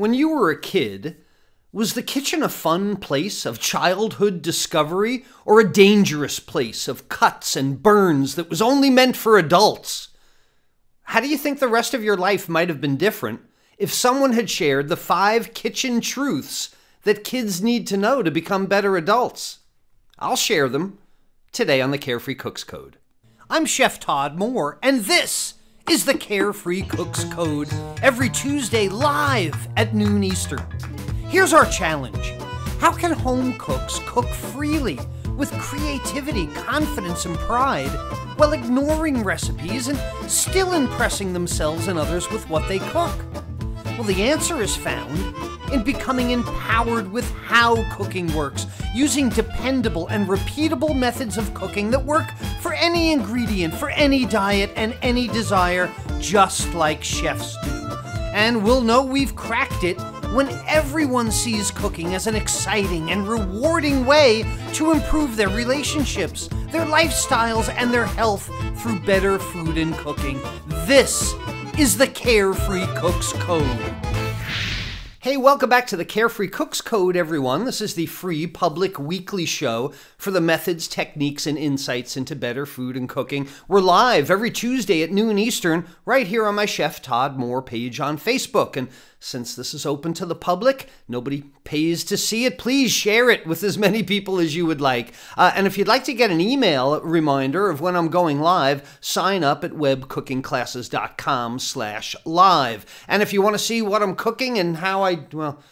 When you were a kid, was the kitchen a fun place of childhood discovery or a dangerous place of cuts and burns that was only meant for adults? How do you think the rest of your life might have been different if someone had shared the five kitchen truths that kids need to know to become better adults? I'll share them today on the Carefree Cooks Code. I'm Chef Todd Mohr, and this is the Carefree Cooks Code every Tuesday live at noon Eastern. Here's our challenge How can home cooks cook freely with creativity, confidence, and pride while ignoring recipes and still impressing themselves and others with what they cook? Well, the answer is found in becoming empowered with how cooking works, using dependable and repeatable methods of cooking that work for any ingredient, for any diet, and any desire, just like chefs do. And we'll know we've cracked it when everyone sees cooking as an exciting and rewarding way to improve their relationships, their lifestyles, and their health through better food and cooking. This is the Carefree Cooks Code. Hey, welcome back to the Carefree Cooks Code, everyone. This is the free public weekly show for the methods, techniques, and insights into better food and cooking. We're live every Tuesday at noon Eastern, right here on my Chef Todd Mohr page on Facebook. And since this is open to the public, nobody pays to see it. Please share it with as many people as you would like. Uh, and if you'd like to get an email reminder of when I'm going live, sign up at webcookingclasses.com slash live. And if you want to see what I'm cooking and how I, well,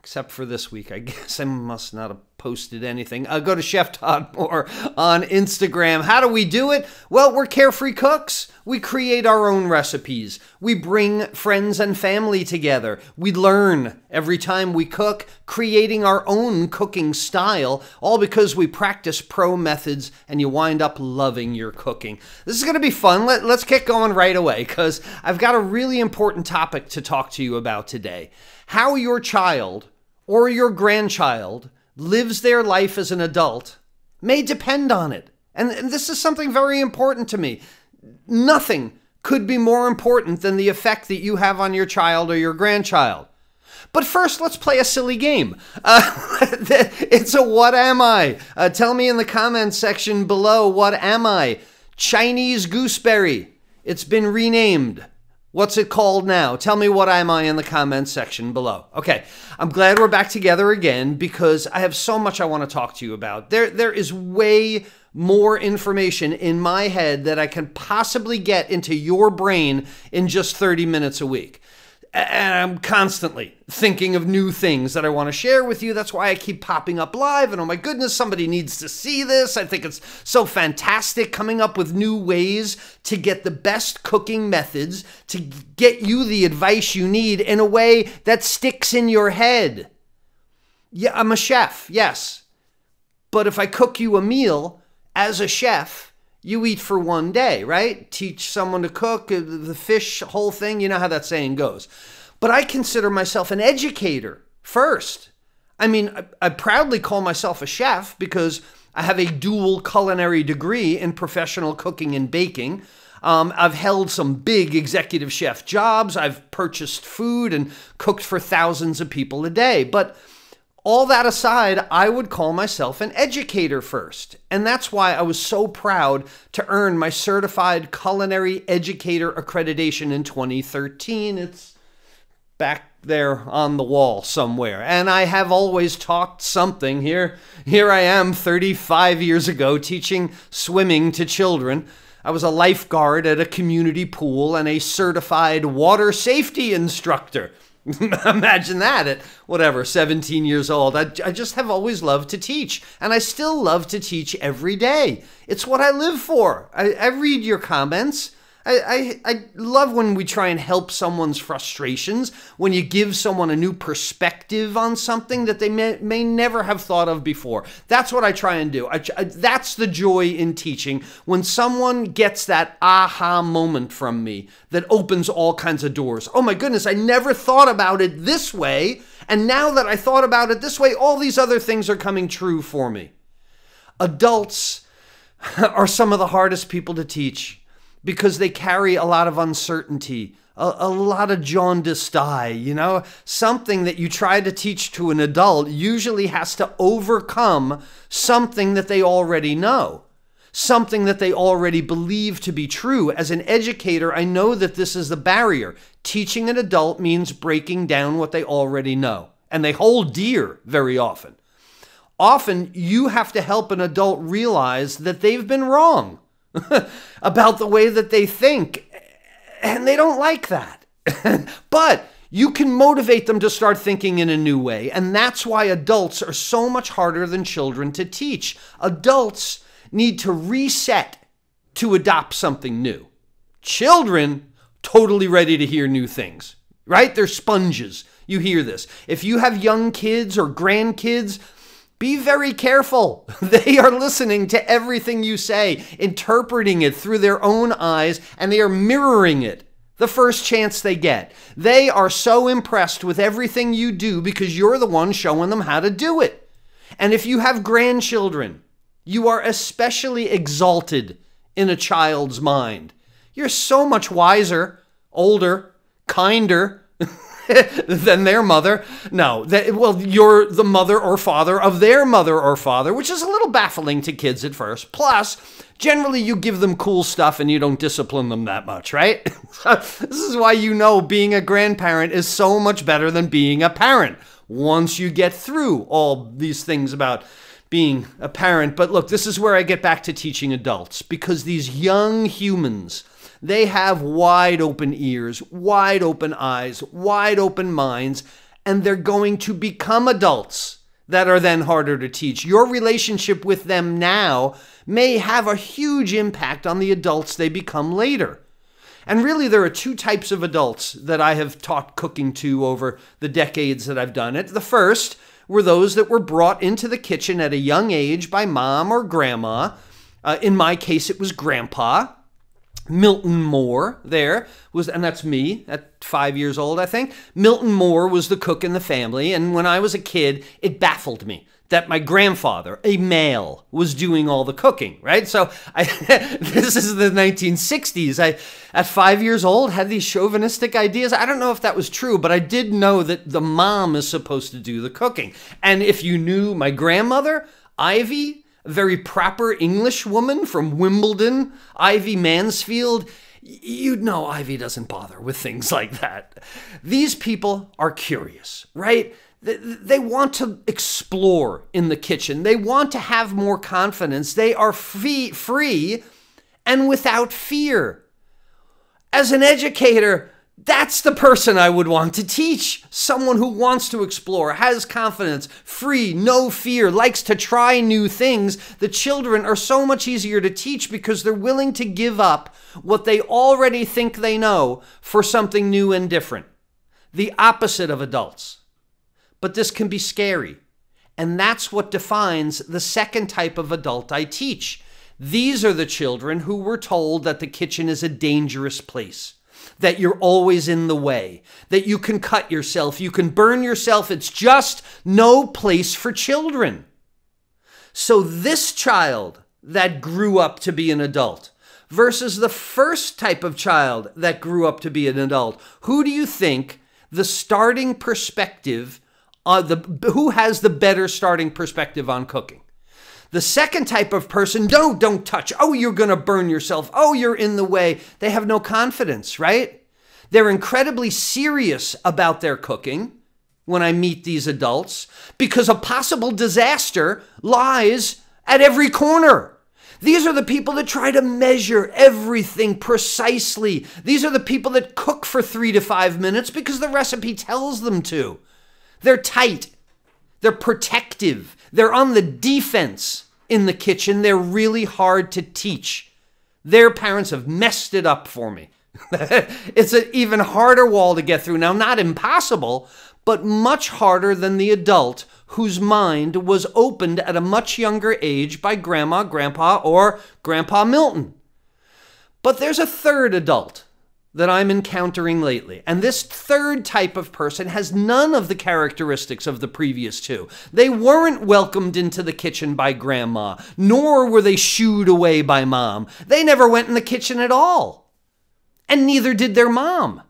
except for this week. I guess I must not have posted anything. Uh, go to Chef Todd Mohr on Instagram. How do we do it? Well, we're carefree cooks. We create our own recipes. We bring friends and family together. We learn every time we cook, creating our own cooking style, all because we practice pro methods and you wind up loving your cooking. This is going to be fun. Let, let's get going right away because I've got a really important topic to talk to you about today. How your child or your grandchild lives their life as an adult may depend on it. And, and, this is something very important to me. Nothing could be more important than the effect that you have on your child or your grandchild. But first, let's play a silly game. Uh, it's a what am I? Uh, tell me in the comments section below what am I? Chinese gooseberry. It's been renamed. What's it called now? Tell me what am I in the comments section below. Okay, I'm glad we're back together again because I have so much I want to talk to you about. There, there is way more information in my head that I can possibly get into your brain in just 30 minutes a week and I'm constantly thinking of new things that I want to share with you. That's why I keep popping up live. And oh my goodness, somebody needs to see this. I think it's so fantastic coming up with new ways to get the best cooking methods to get you the advice you need in a way that sticks in your head. Yeah, I'm a chef, yes. But if I cook you a meal as a chef, you eat for one day, right? Teach someone to cook, uh, the fish, whole thing. You know how that saying goes. But I consider myself an educator first. I mean, I, I proudly call myself a chef because I have a dual culinary degree in professional cooking and baking. Um, I've held some big executive chef jobs. I've purchased food and cooked for thousands of people a day. But all that aside, I would call myself an educator first. And that's why I was so proud to earn my certified culinary educator accreditation in 2013. It's back there on the wall somewhere. And I have always talked something. Here here I am 35 years ago teaching swimming to children. I was a lifeguard at a community pool and a certified water safety instructor. Imagine that at whatever, 17 years old. I, I just have always loved to teach, and I still love to teach every day. It's what I live for. I, I read your comments. I, I, I love when we try and help someone's frustrations, when you give someone a new perspective on something that they may, may never have thought of before. That's what I try and do. I, I, that's the joy in teaching when someone gets that aha moment from me that opens all kinds of doors. Oh my goodness, I never thought about it this way. And now that I thought about it this way, all these other things are coming true for me. Adults are some of the hardest people to teach because they carry a lot of uncertainty, a, a, lot of jaundiced eye, you know? Something that you try to teach to an adult usually has to overcome something that they already know, something that they already believe to be true. As an educator, I know that this is the barrier. Teaching an adult means breaking down what they already know, and they hold dear very often. Often, you have to help an adult realize that they've been wrong about the way that they think and they don't like that. but you can motivate them to start thinking in a new way. And that's why adults are so much harder than children to teach. Adults need to reset to adopt something new. Children, totally ready to hear new things, right? They're sponges. You hear this. If you have young kids or grandkids, be very careful. They are listening to everything you say, interpreting it through their own eyes, and they are mirroring it the first chance they get. They are so impressed with everything you do because you're the one showing them how to do it. And if you have grandchildren, you are especially exalted in a child's mind. You're so much wiser, older, kinder, than their mother. No, that, well, you're the mother or father of their mother or father, which is a little baffling to kids at first. Plus, generally you give them cool stuff and you don't discipline them that much, right? this is why you know being a grandparent is so much better than being a parent once you get through all these things about being a parent. But look, this is where I get back to teaching adults because these young humans they have wide open ears, wide open eyes, wide open minds, and they're going to become adults that are then harder to teach. Your relationship with them now may have a huge impact on the adults they become later. And really, there are two types of adults that I have taught cooking to over the decades that I've done it. The first were those that were brought into the kitchen at a young age by mom or grandma. Uh, in my case, it was grandpa. Milton Mohr there was, and that's me at five years old, I think. Milton Mohr was the cook in the family, and when I was a kid, it baffled me that my grandfather, a male, was doing all the cooking, right? So I, this is the 1960s. I, at five years old, had these chauvinistic ideas. I don't know if that was true, but I did know that the mom is supposed to do the cooking. And if you knew my grandmother, Ivy, a very proper English woman from Wimbledon, Ivy Mansfield, you'd know Ivy doesn't bother with things like that. These people are curious, right? They want to explore in the kitchen. They want to have more confidence. They are free, free and without fear. As an educator, that's the person I would want to teach. Someone who wants to explore, has confidence, free, no fear, likes to try new things. The children are so much easier to teach because they're willing to give up what they already think they know for something new and different. The opposite of adults. But this can be scary. And that's what defines the second type of adult I teach. These are the children who were told that the kitchen is a dangerous place that you're always in the way, that you can cut yourself, you can burn yourself. It's just no place for children. So, this child that grew up to be an adult versus the first type of child that grew up to be an adult, who do you think the starting perspective, uh, the, who has the better starting perspective on cooking? The second type of person, no, don't touch. Oh, you're going to burn yourself. Oh, you're in the way. They have no confidence, right? They're incredibly serious about their cooking when I meet these adults because a possible disaster lies at every corner. These are the people that try to measure everything precisely. These are the people that cook for three to five minutes because the recipe tells them to. They're tight, they're protective, they're on the defense in the kitchen. They're really hard to teach. Their parents have messed it up for me. it's an even harder wall to get through. Now, not impossible, but much harder than the adult whose mind was opened at a much younger age by grandma, grandpa, or grandpa Milton. But there's a third adult that I'm encountering lately. And this third type of person has none of the characteristics of the previous two. They weren't welcomed into the kitchen by grandma, nor were they shooed away by mom. They never went in the kitchen at all. And neither did their mom.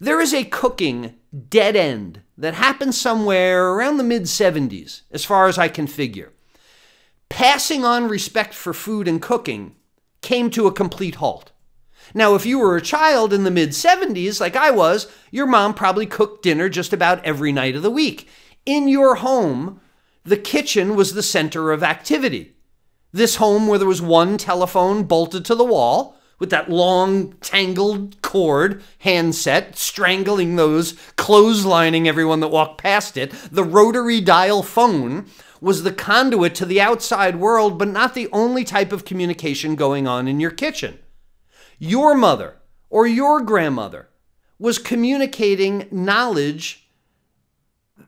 There is a cooking dead end that happened somewhere around the mid 70s, as far as I can figure. Passing on respect for food and cooking came to a complete halt. Now, if you were a child in the mid 70s, like I was, your mom probably cooked dinner just about every night of the week. In your home, the kitchen was the center of activity. This home where there was one telephone bolted to the wall with that long, tangled cord handset strangling those, clotheslining everyone that walked past it, the rotary dial phone was the conduit to the outside world, but not the only type of communication going on in your kitchen your mother or your grandmother was communicating knowledge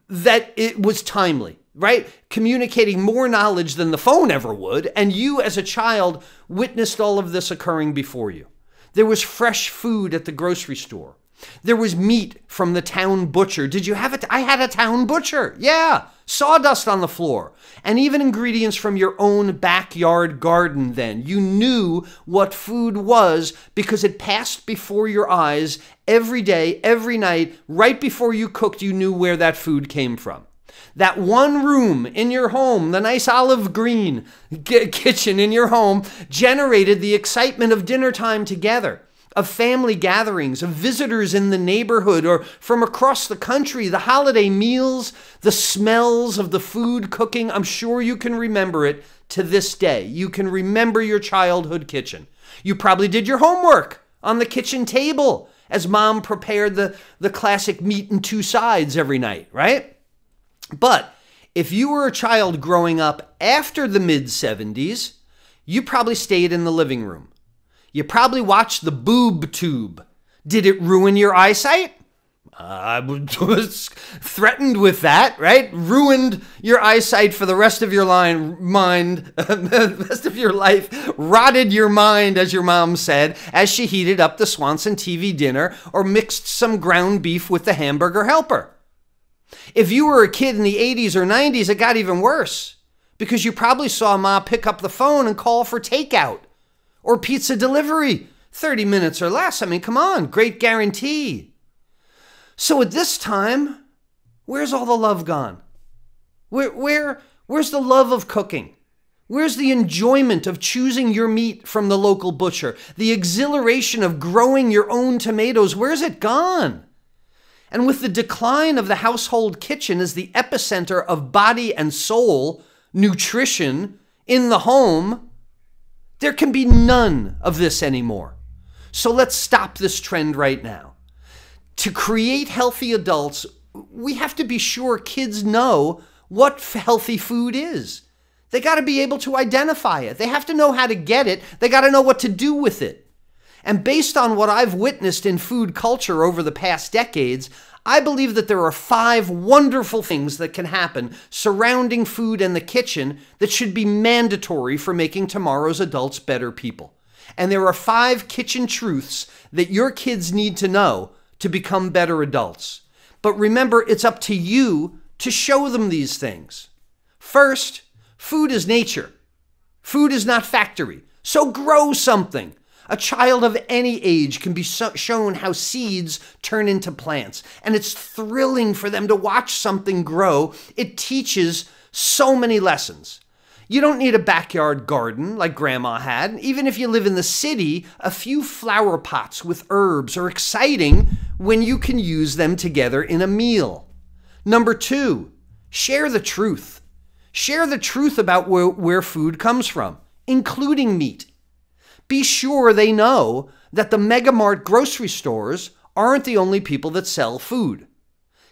that it was timely, right? Communicating more knowledge than the phone ever would. And you, as a child, witnessed all of this occurring before you. There was fresh food at the grocery store. There was meat from the town butcher. Did you have it? I had a town butcher. Yeah. Sawdust on the floor. And even ingredients from your own backyard garden then. You knew what food was because it passed before your eyes every day, every night. Right before you cooked, you knew where that food came from. That one room in your home, the nice olive green kitchen in your home, generated the excitement of dinner time together of family gatherings, of visitors in the neighborhood or from across the country, the holiday meals, the smells of the food cooking. I'm sure you can remember it to this day. You can remember your childhood kitchen. You probably did your homework on the kitchen table as mom prepared the, the classic meat and two sides every night, right? But if you were a child growing up after the mid 70s, you probably stayed in the living room you probably watched the boob tube. Did it ruin your eyesight? I was threatened with that, right? Ruined your eyesight for the rest of your line, mind, the rest of your life, rotted your mind, as your mom said, as she heated up the Swanson TV dinner or mixed some ground beef with the hamburger helper. If you were a kid in the 80s or 90s, it got even worse because you probably saw Ma pick up the phone and call for takeout or pizza delivery. 30 minutes or less. I mean, come on, great guarantee. So at this time, where's all the love gone? Where, where, where's the love of cooking? Where's the enjoyment of choosing your meat from the local butcher? The exhilaration of growing your own tomatoes? Where's it gone? And with the decline of the household kitchen as the epicenter of body and soul, nutrition in the home, there can be none of this anymore. So let's stop this trend right now. To create healthy adults, we have to be sure kids know what healthy food is. They got to be able to identify it. They have to know how to get it. They got to know what to do with it. And based on what I've witnessed in food culture over the past decades, I believe that there are five wonderful things that can happen surrounding food and the kitchen that should be mandatory for making tomorrow's adults better people. And there are five kitchen truths that your kids need to know to become better adults. But remember, it's up to you to show them these things. First, food is nature. Food is not factory. So grow something. A child of any age can be so shown how seeds turn into plants, and it's thrilling for them to watch something grow. It teaches so many lessons. You don't need a backyard garden like grandma had. Even if you live in the city, a few flower pots with herbs are exciting when you can use them together in a meal. Number two, share the truth. Share the truth about where, where food comes from, including meat be sure they know that the Megamart grocery stores aren't the only people that sell food.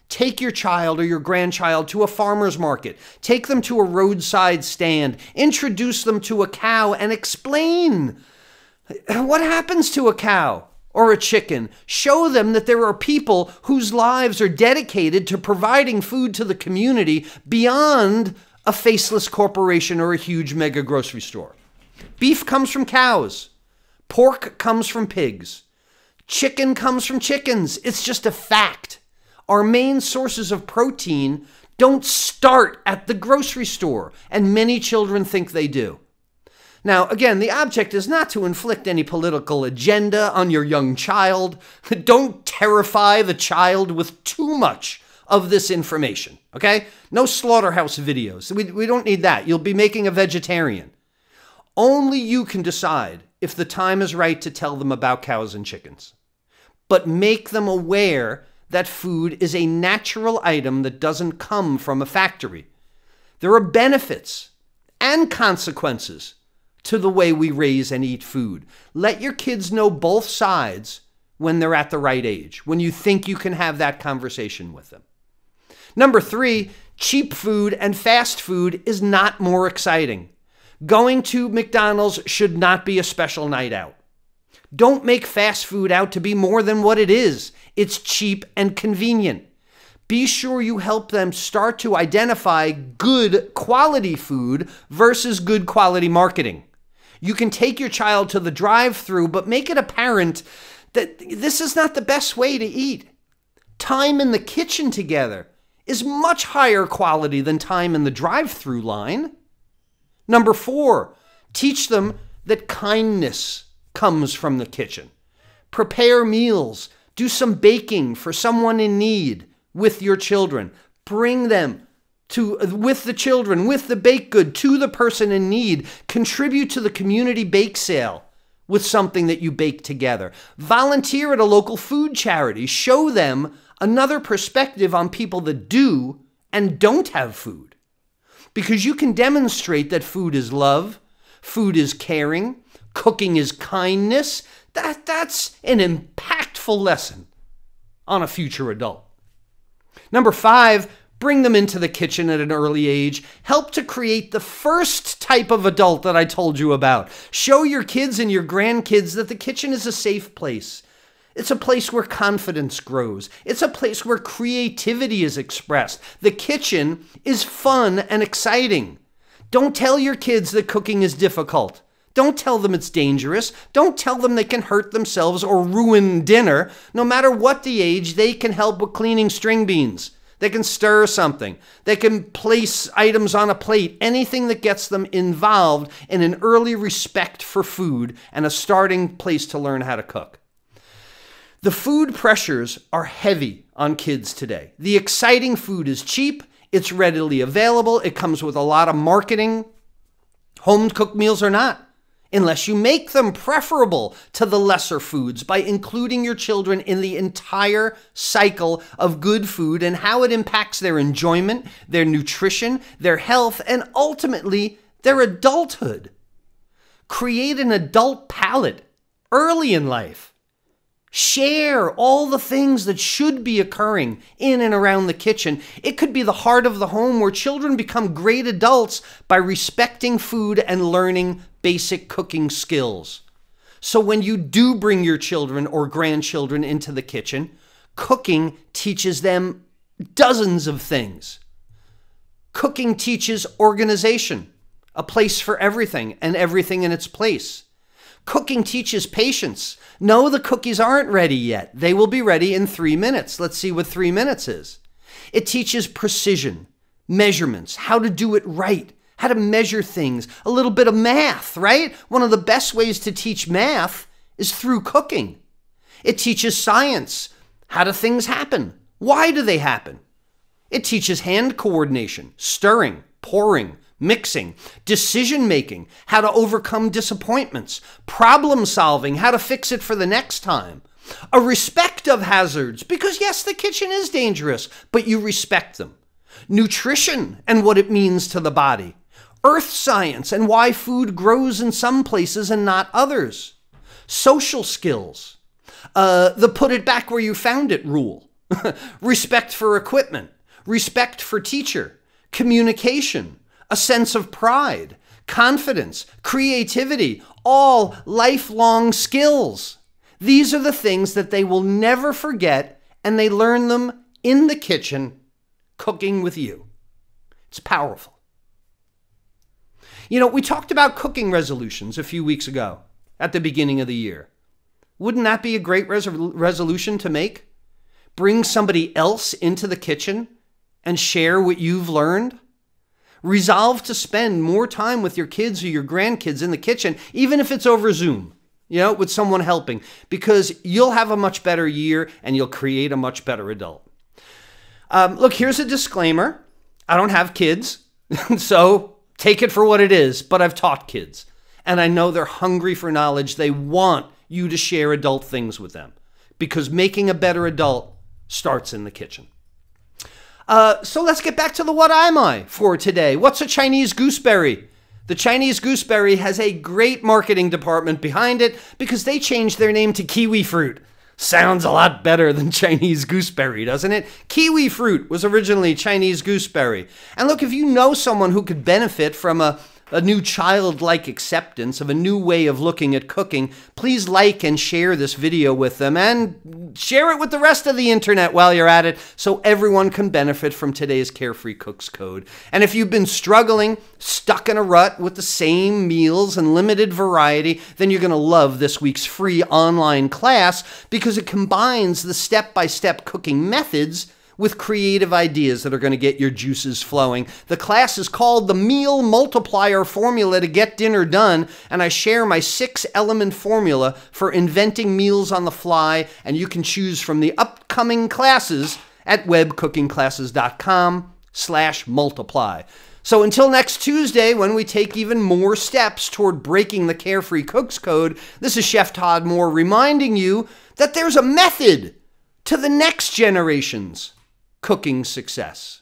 Take your child or your grandchild to a farmer's market. Take them to a roadside stand. Introduce them to a cow and explain what happens to a cow or a chicken. Show them that there are people whose lives are dedicated to providing food to the community beyond a faceless corporation or a huge mega grocery store. Beef comes from cows. Pork comes from pigs. Chicken comes from chickens. It's just a fact. Our main sources of protein don't start at the grocery store, and many children think they do. Now, again, the object is not to inflict any political agenda on your young child. Don't terrify the child with too much of this information, okay? No slaughterhouse videos. We, we don't need that. You'll be making a vegetarian. Only you can decide if the time is right to tell them about cows and chickens. But make them aware that food is a natural item that doesn't come from a factory. There are benefits and consequences to the way we raise and eat food. Let your kids know both sides when they're at the right age, when you think you can have that conversation with them. Number three, cheap food and fast food is not more exciting. Going to McDonald's should not be a special night out. Don't make fast food out to be more than what it is. It's cheap and convenient. Be sure you help them start to identify good quality food versus good quality marketing. You can take your child to the drive through, but make it apparent that this is not the best way to eat. Time in the kitchen together is much higher quality than time in the drive through line. Number four, teach them that kindness comes from the kitchen. Prepare meals, do some baking for someone in need with your children. Bring them to with the children, with the baked good to the person in need. Contribute to the community bake sale with something that you bake together. Volunteer at a local food charity. Show them another perspective on people that do and don't have food. Because you can demonstrate that food is love, food is caring, cooking is kindness. That, that's an impactful lesson on a future adult. Number five, bring them into the kitchen at an early age. Help to create the first type of adult that I told you about. Show your kids and your grandkids that the kitchen is a safe place. It's a place where confidence grows. It's a place where creativity is expressed. The kitchen is fun and exciting. Don't tell your kids that cooking is difficult. Don't tell them it's dangerous. Don't tell them they can hurt themselves or ruin dinner. No matter what the age, they can help with cleaning string beans. They can stir something. They can place items on a plate. Anything that gets them involved in an early respect for food and a starting place to learn how to cook. The food pressures are heavy on kids today. The exciting food is cheap, it's readily available, it comes with a lot of marketing. Home cooked meals are not unless you make them preferable to the lesser foods by including your children in the entire cycle of good food and how it impacts their enjoyment, their nutrition, their health, and ultimately their adulthood. Create an adult palate early in life. Share all the things that should be occurring in and around the kitchen. It could be the heart of the home where children become great adults by respecting food and learning basic cooking skills. So when you do bring your children or grandchildren into the kitchen, cooking teaches them dozens of things. Cooking teaches organization, a place for everything and everything in its place. Cooking teaches patience. No, the cookies aren't ready yet. They will be ready in three minutes. Let's see what three minutes is. It teaches precision, measurements, how to do it right, how to measure things, a little bit of math, right? One of the best ways to teach math is through cooking. It teaches science. How do things happen? Why do they happen? It teaches hand coordination, stirring, pouring, mixing, decision making, how to overcome disappointments, problem solving, how to fix it for the next time, a respect of hazards, because yes, the kitchen is dangerous, but you respect them, nutrition and what it means to the body, earth science and why food grows in some places and not others, social skills, uh, the put it back where you found it rule, respect for equipment, respect for teacher, communication, a sense of pride, confidence, creativity, all lifelong skills. These are the things that they will never forget, and they learn them in the kitchen cooking with you. It's powerful. You know, we talked about cooking resolutions a few weeks ago at the beginning of the year. Wouldn't that be a great res- resolution to make? Bring somebody else into the kitchen and share what you've learned? Resolve to spend more time with your kids or your grandkids in the kitchen, even if it's over Zoom, you know, with someone helping, because you'll have a much better year and you'll create a much better adult. Um, look, here's a disclaimer I don't have kids, so take it for what it is, but I've taught kids. And I know they're hungry for knowledge. They want you to share adult things with them because making a better adult starts in the kitchen. Uh, so let's get back to the what am I for today. What's a Chinese gooseberry? The Chinese gooseberry has a great marketing department behind it because they changed their name to kiwi fruit. Sounds a lot better than Chinese gooseberry, doesn't it? Kiwi fruit was originally Chinese gooseberry. And look, if you know someone who could benefit from a a new childlike acceptance of a new way of looking at cooking, please like and share this video with them and share it with the rest of the internet while you're at it so everyone can benefit from today's Carefree Cooks Code. And if you've been struggling, stuck in a rut with the same meals and limited variety, then you're going to love this week's free online class because it combines the step by step cooking methods with creative ideas that are going to get your juices flowing. The class is called the Meal Multiplier Formula to Get Dinner Done, and I share my six element formula for inventing meals on the fly, and you can choose from the upcoming classes at webcookingclasses.com slash multiply. So until next Tuesday, when we take even more steps toward breaking the Carefree Cooks Code, this is Chef Todd Mohr reminding you that there's a method to the next generation's cooking success.